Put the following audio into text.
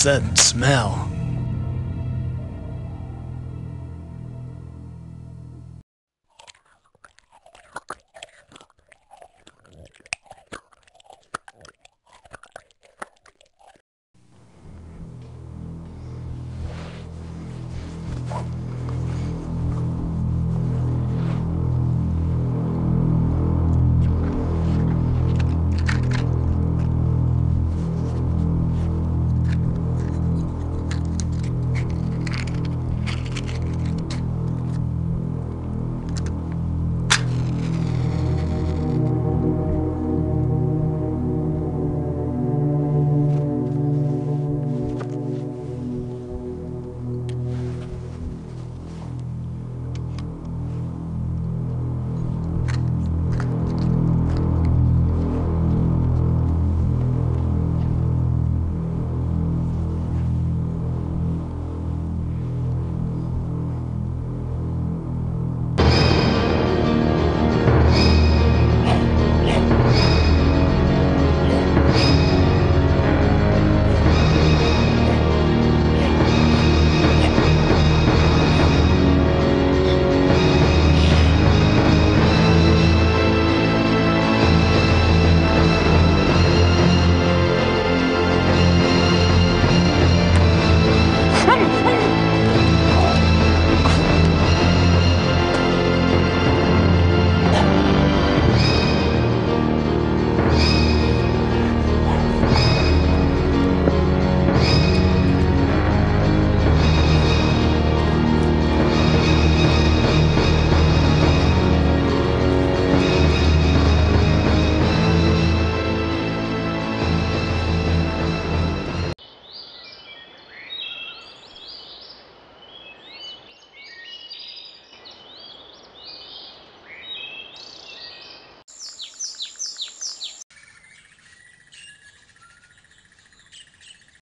sudden that smell?